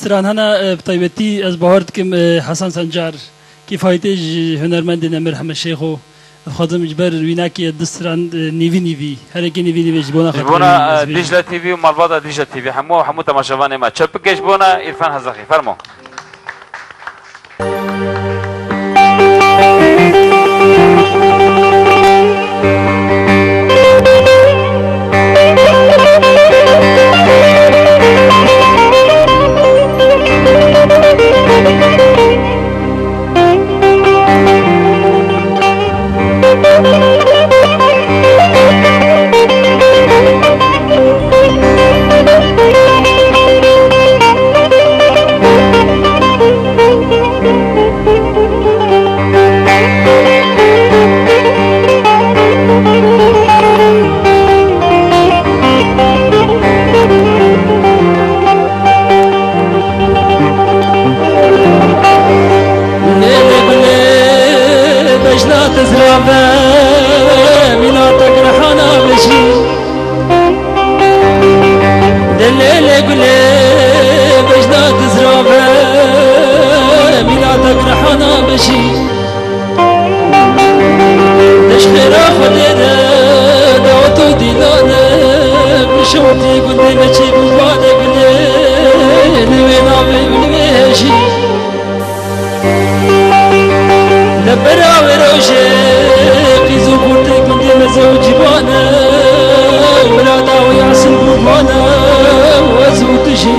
دستران هنا بطيبتي از بهارتكم حسن سنجار كفايتي هنرمند نمر حمد شيخو خادم جبر ویناکی دستران نیوی نیوی هر کی نیوی نیوی جبونا خاطر جبونا دیجلا تي في ومالبادا دیجلا تي في حمو حمو تماشاوان ما چپکش بونا عرفان ربا منا تقرحنا بشي. دليل قلب اجداد زرابا منا تقرحنا بشي. تشخيرا خديرا دوتو دينانا بشوتي قلبي بشي بمبانا قلبي نوينا بمباشي لبرا وأنا وزوجي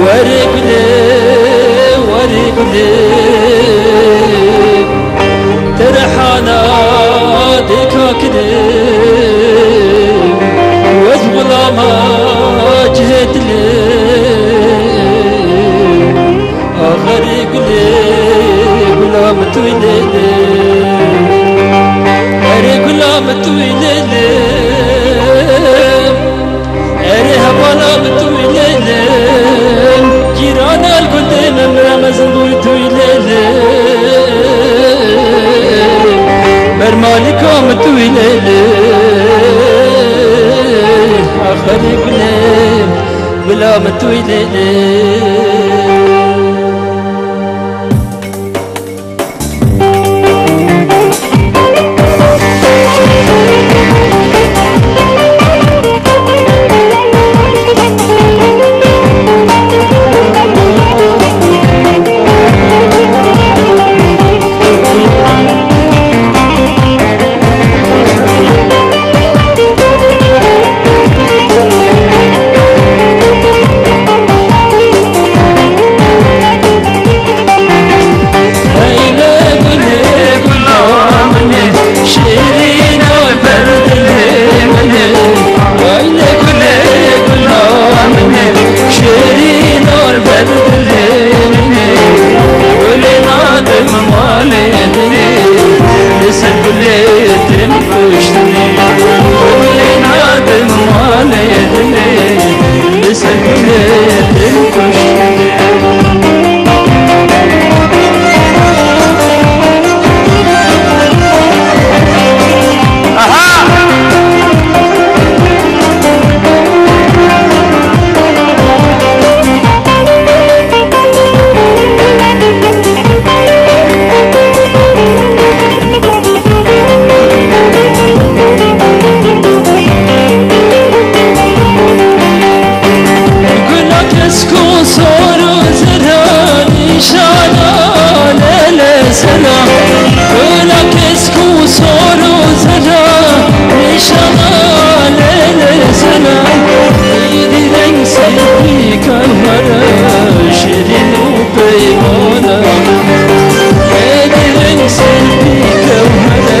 ورب لي ورب لي. ترحانا ديكا كده နေကလေးဘလမတွေ့နေနေ Amen. divane Şirin o peymane Gelirin sevdi kevmene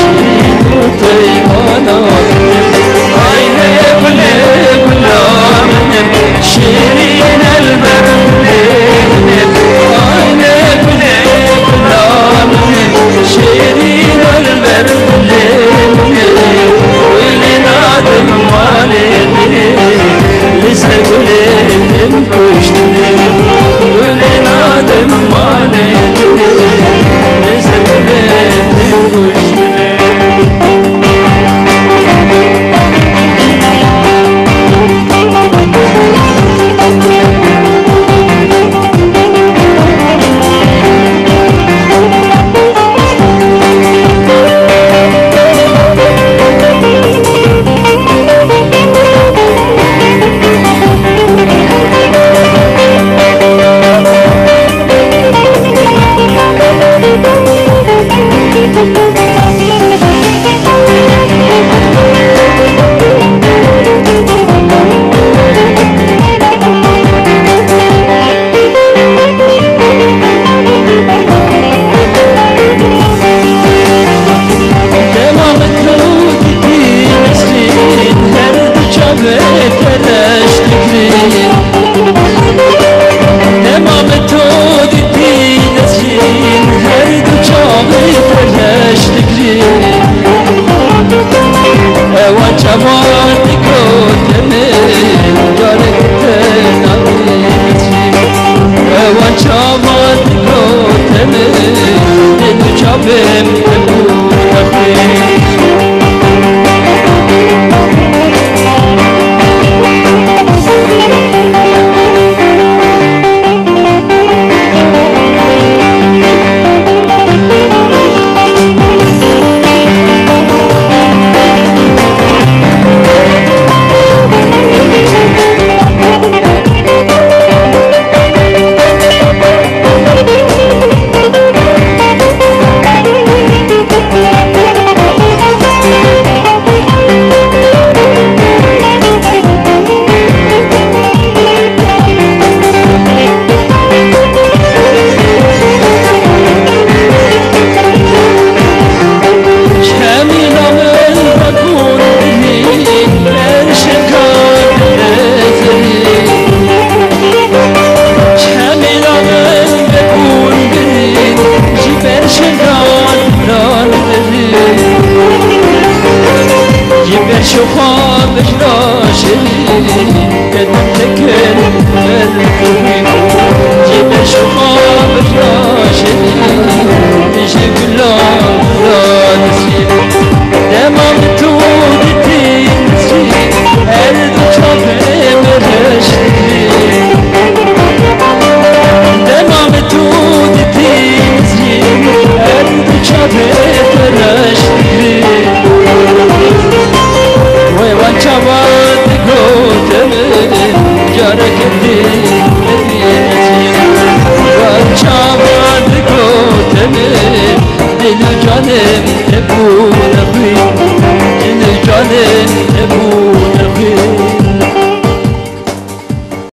Şirin o peymane Aynı evle evlamın Şirin elbemlerin Aynı evle evlamın Şirin elbemlerin Ölün adım malemin Lise gül and Cebe şuhar raşedi Bizi güllar canem Ebu Nebi Dil canem Ebu Nebi.